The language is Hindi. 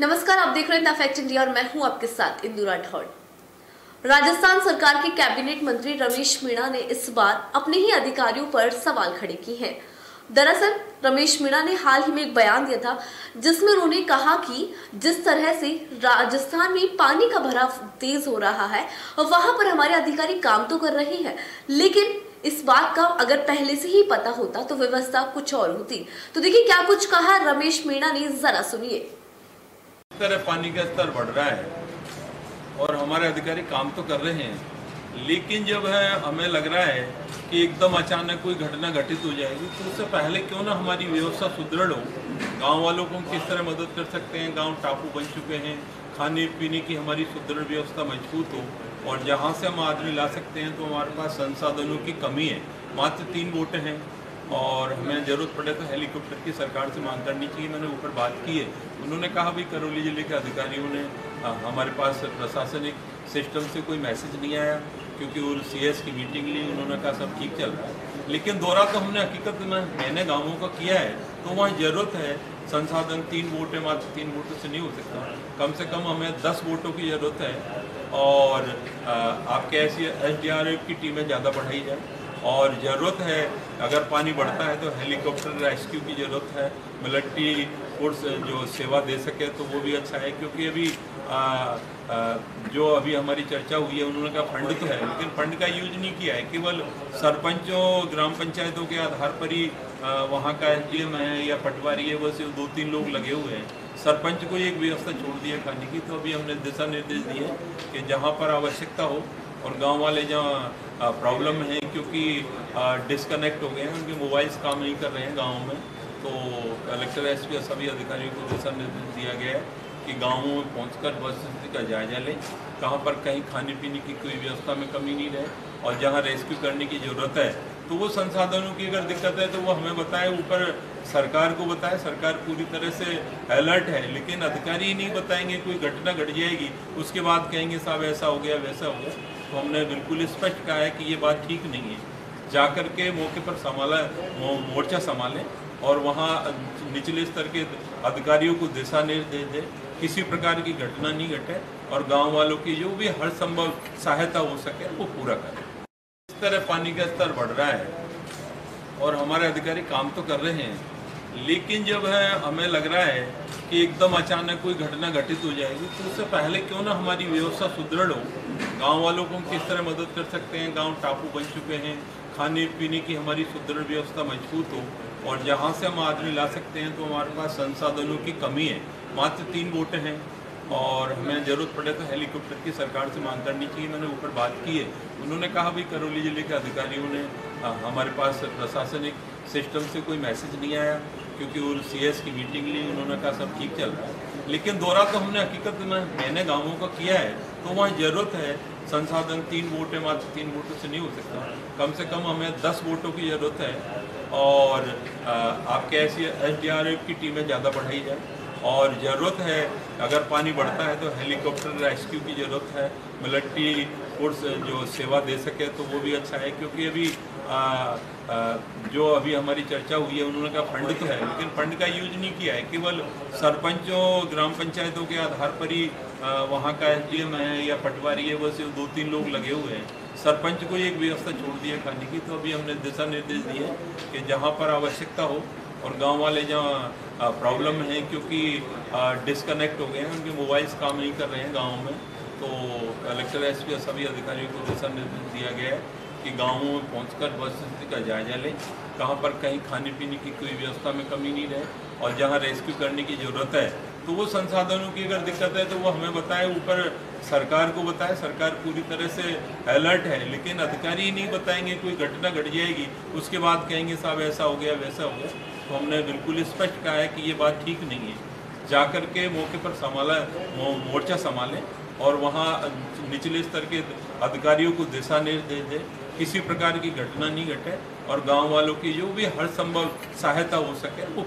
नमस्कार, आप देख रहे हैं फैक्ट इंडिया और मैं हूँ आपके साथ इंदु राठौड़ राजस्थान सरकार के कैबिनेट मंत्री रमेश मीणा ने इस बार अपने ही अधिकारियों पर सवाल खड़े किए हैं। दरअसल, रमेश मीणा ने हाल ही में एक बयान दिया था, जिसमें उन्होंने कहा कि जिस तरह से राजस्थान में पानी का भराव तेज हो रहा है, वहाँ पर हमारे अधिकारी काम तो कर रहे हैं, लेकिन इस बात का अगर पहले से ही पता होता तो व्यवस्था कुछ और होती। तो देखिए, क्या कुछ कहा रमेश मीणा ने, जरा सुनिए। तरह पानी का स्तर बढ़ रहा है और हमारे अधिकारी काम तो कर रहे हैं। लेकिन जब है, हमें लग रहा है कि एकदम अचानक कोई घटना घटित हो जाएगी तो उससे पहले क्यों ना हमारी व्यवस्था सुदृढ़ हो। गाँव वालों को हम किस तरह मदद कर सकते हैं? गाँव टापू बन चुके हैं। खाने पीने की हमारी सुदृढ़ व्यवस्था मज़बूत हो। और जहाँ से हम आदमी ला सकते हैं तो हमारे पास संसाधनों की कमी है। मात्र तीन बोटें हैं। और हमें ज़रूरत पड़े तो हेलीकॉप्टर की सरकार से मांग करनी चाहिए मैंने ऊपर बात की है। उन्होंने कहा भी करौली ज़िले के अधिकारियों ने आ, हमारे पास प्रशासनिक सिस्टम से कोई मैसेज नहीं आया क्योंकि वो सी की मीटिंग ली उन्होंने कहा सब ठीक चल रहा है। लेकिन दौरा तो हमने हकीकत में मैंने गाँवों का किया है तो वहाँ ज़रूरत है संसाधन तीन वोटें मात्र तीन वोटों से नहीं हो सकता। कम से कम हमें दस वोटों की ज़रूरत है और आपके ऐसी एस की टीमें ज़्यादा बढ़ाई जाए। और ज़रूरत है अगर पानी बढ़ता है तो हेलीकॉप्टर रेस्क्यू की ज़रूरत है। मिलिट्री फोर्स जो सेवा दे सके तो वो भी अच्छा है क्योंकि अभी आ, आ, जो अभी हमारी चर्चा हुई है उन्होंने कहा फंड तो है लेकिन फंड का यूज़ नहीं किया है। केवल सरपंचों ग्राम पंचायतों के आधार पर ही वहाँ का एस है या पटवारी है बस दो तीन लोग लगे हुए हैं। सरपंच को एक व्यवस्था छोड़ दी है खाने की तो अभी हमने दिशा निर्देश दिए कि जहाँ पर आवश्यकता हो और गाँव वाले जहाँ प्रॉब्लम है क्योंकि डिस्कनेक्ट हो गए हैं, उनके मोबाइल्स काम नहीं कर रहे हैं गाँव में। तो कलेक्टर एस पी सभी अधिकारियों को दिशा निर्देश दिया गया है कि गाँवों में पहुँच बस स्थिति का जायजा लें। कहाँ पर कहीं खाने पीने की कोई व्यवस्था में कमी नहीं रहे और जहाँ रेस्क्यू करने की ज़रूरत है तो वो संसाधनों की अगर दिक्कत है तो वो हमें बताए, ऊपर सरकार को बताए। सरकार पूरी तरह से अलर्ट है, लेकिन अधिकारी ही नहीं बताएँगे, कोई घटना घट गट जाएगी, उसके बाद कहेंगे साहब ऐसा हो गया, वैसा हो गया। तो हमने बिल्कुल स्पष्ट कहा है कि ये बात ठीक नहीं है। जाकर के मौके पर संभाला मोर्चा संभालें और वहाँ निचले स्तर के अधिकारियों को दिशा निर्देश दें। किसी प्रकार की घटना नहीं घटे और गाँव वालों की जो भी हर संभव सहायता हो सके, वो पूरा करें। इस तरह पानी का स्तर बढ़ रहा है और हमारे अधिकारी काम तो कर रहे हैं। लेकिन जब है, हमें लग रहा है कि एकदम अचानक कोई घटना घटित हो जाएगी तो उससे पहले क्यों ना हमारी व्यवस्था सुदृढ़ हो। गाँव वालों को हम किस तरह मदद कर सकते हैं? गाँव टापू बन चुके हैं। खाने पीने की हमारी सुदृढ़ व्यवस्था मज़बूत हो और जहाँ से हम आदमी ला सकते हैं तो हमारे पास संसाधनों की कमी है। मात्र तीन बोटें हैं और हमें ज़रूरत पड़े तो हेलीकॉप्टर की सरकार से मांग करनी चाहिए। मैंने ऊपर बात की है। उन्होंने कहा, भाई, करौली ज़िले के अधिकारियों ने हमारे पास प्रशासनिक सिस्टम से कोई मैसेज नहीं आया, क्योंकि वो सीएस की मीटिंग ली, उन्होंने कहा सब ठीक चल रहा है। लेकिन दौरा तो हमने हकीकत में, मैंने गाँवों का किया है तो वहाँ ज़रूरत है, संसाधन तीन वोट है मात्र तीन वोटों से नहीं हो सकता। कम से कम हमें दस वोटों की ज़रूरत है, और आपके ऐसी एस की टीमें ज़्यादा बढ़ाई जाए। और ज़रूरत है अगर पानी बढ़ता है तो हेलीकॉप्टर रेस्क्यू की ज़रूरत है मिलिट्री फोर्स जो सेवा दे सके तो वो भी अच्छा है क्योंकि अभी आ, आ, जो अभी हमारी चर्चा हुई है उन्होंने कहा फंड तो है लेकिन फंड का यूज़ नहीं किया है केवल सरपंचों ग्राम पंचायतों के आधार पर ही वहाँ का एस है या पटवारी है बस दो तीन लोग लगे हुए हैं। सरपंच को एक व्यवस्था छोड़ दी है खाने की तो अभी हमने दिशा निर्देश दिए कि जहाँ पर आवश्यकता हो और गाँव वाले जहाँ प्रॉब्लम है क्योंकि डिस्कनेक्ट हो गए हैं, उनके मोबाइल्स काम नहीं कर रहे हैं गाँव में। तो कलेक्टर एस पी सभी अधिकारियों को दिशा निर्देश दिया गया है कि गाँवों में पहुँच बस स्थिति का जायजा लें। कहाँ पर कहीं खाने पीने की कोई व्यवस्था में कमी नहीं रहे और जहाँ रेस्क्यू करने की ज़रूरत है तो वो संसाधनों की अगर दिक्कत है तो वो हमें बताए, ऊपर सरकार को बताए। सरकार पूरी तरह से अलर्ट है, लेकिन अधिकारी नहीं बताएँगे कोई घटना घट जाएगी, उसके बाद कहेंगे, साहब, ऐसा हो गया, वैसा हो गया। तो हमने बिल्कुल स्पष्ट कहा है कि ये बात ठीक नहीं है। जाकर के मौके पर संभाला मोर्चा संभालें और वहाँ निचले स्तर के अधिकारियों को दिशा निर्देश दें। किसी प्रकार की घटना नहीं घटे और गाँव वालों की जो भी हर संभव सहायता हो सके, वो